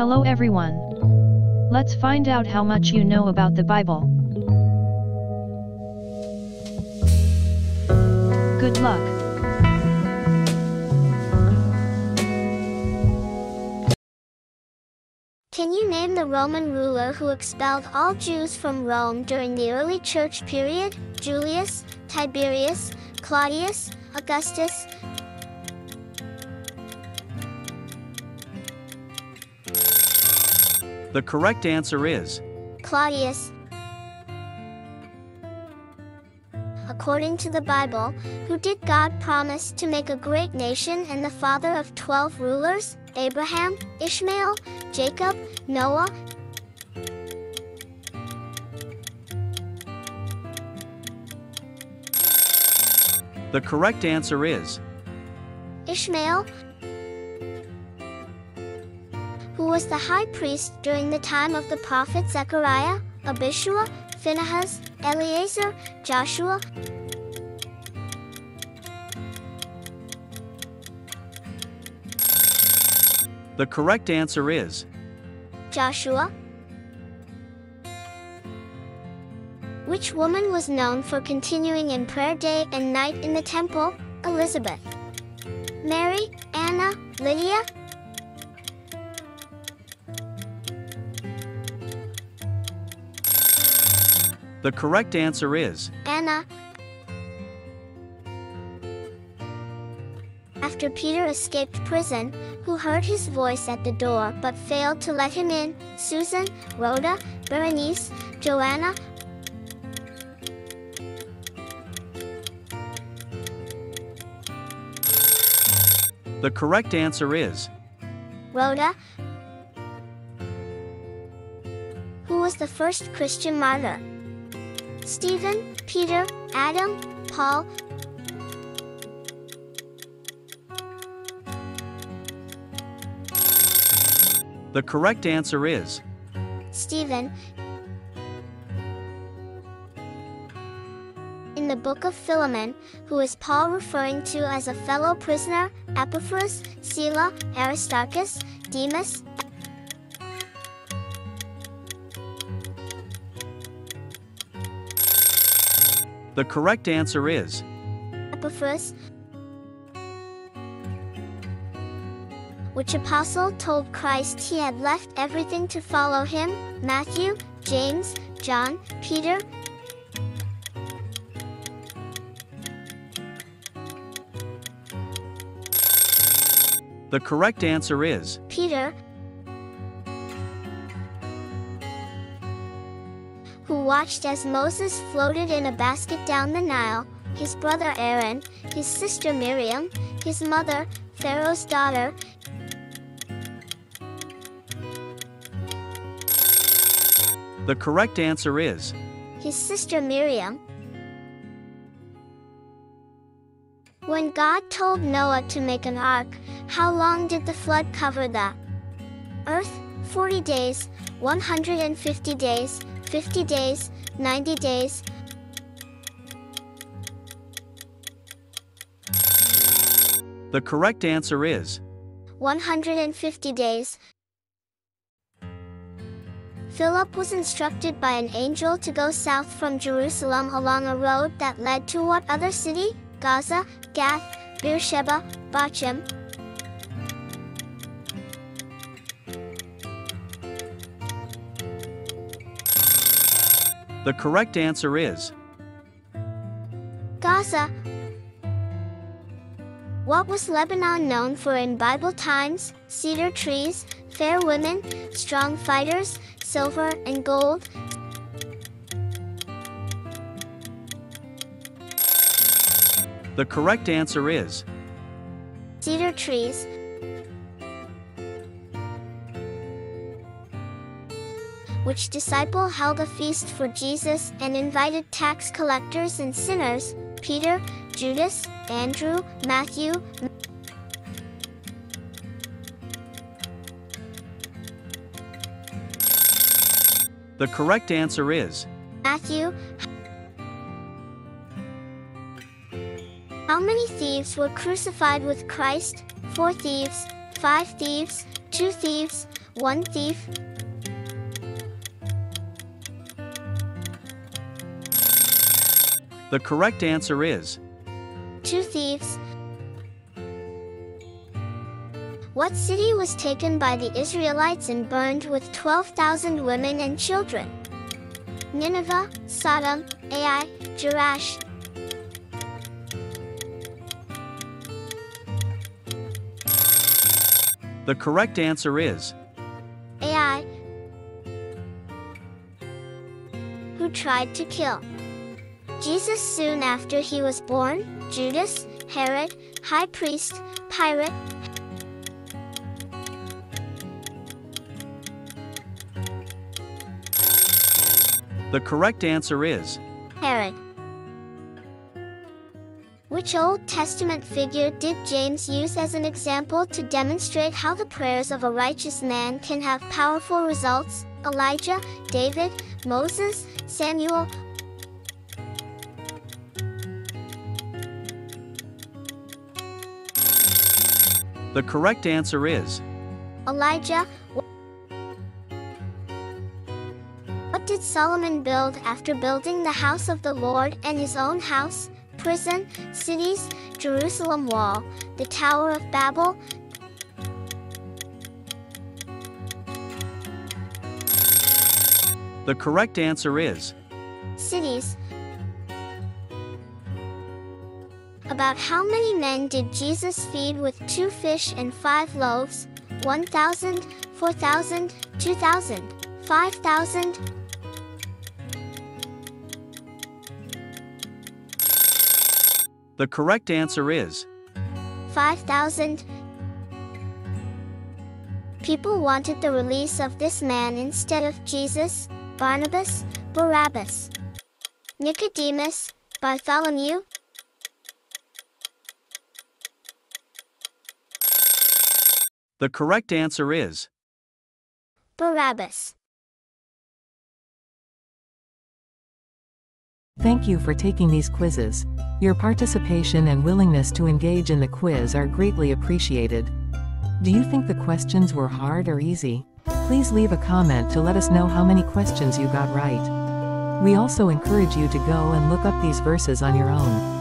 Hello everyone. Let's find out how much you know about the Bible. Good luck. Can you name the Roman ruler who expelled all Jews from Rome during the early church period? Julius, Tiberius, Claudius, Augustus? The correct answer is Claudius. According to the Bible, who did God promise to make a great nation and the father of twelve rulers? Abraham, Ishmael, Jacob, Noah? the correct answer is Ishmael, who was the high priest during the time of the prophet Zechariah, Abishua, Phinehas, Eleazar, Joshua. the correct answer is Joshua. Which woman was known for continuing in prayer day and night in the temple? Elizabeth. Mary, Anna, Lydia? The correct answer is Anna. After Peter escaped prison, who heard his voice at the door but failed to let him in? Susan, Rhoda, Berenice, Joanna? the correct answer is Rhoda? Who was the first Christian martyr? Stephen, Peter, Adam, Paul? the correct answer is Stephen. In the book of Philemon, who is Paul referring to as a fellow prisoner, Epaphras, Sela, Aristarchus, Demas? The correct answer is Epaphras? Which apostle told Christ he had left everything to follow him? Matthew, James, John, Peter? the correct answer is Peter, watched as Moses floated in a basket down the Nile, his brother Aaron, his sister Miriam, his mother, Pharaoh's daughter. the correct answer is his sister Miriam. When God told Noah to make an ark, how long did the flood cover the earth? 40 days, 150 days, 50 days, 90 days. the correct answer is 150 days. Philip was instructed by an angel to go south from Jerusalem along a road that led to what other city? Gaza, Gath, Beersheba, Bachem. The correct answer is Gaza. What was Lebanon known for in Bible times? Cedar trees, fair women, strong fighters, silver and gold. the correct answer is Cedar trees. Which disciple held a feast for Jesus and invited tax collectors and sinners? Peter, Judas, Andrew, Matthew. the correct answer is Matthew. How many thieves were crucified with Christ? Four thieves, five thieves, two thieves, one thief, The correct answer is two thieves. What city was taken by the Israelites and burned with 12,000 women and children? Nineveh, Sodom, Ai, Jerash. The correct answer is Ai, who tried to kill. Jesus soon after he was born, Judas, Herod, high priest, Pilate, The correct answer is Herod. Which Old Testament figure did James use as an example to demonstrate how the prayers of a righteous man can have powerful results? Elijah, David, Moses, Samuel. The correct answer is Elijah. What did Solomon build after building the house of the Lord and his own house, prison, cities, Jerusalem wall, the Tower of Babel? The correct answer is Cities. About how many men did Jesus feed with two fish and five loaves? 1,000, 4,000, 2,000, 5,000? The correct answer is 5,000. People wanted the release of this man instead of Jesus, Barnabas, Barabbas, Nicodemus, Bartholomew. The correct answer is Barabbas. Thank you for taking these quizzes. Your participation and willingness to engage in the quiz are greatly appreciated. Do you think the questions were hard or easy? Please leave a comment to let us know how many questions you got right. We also encourage you to go and look up these verses on your own.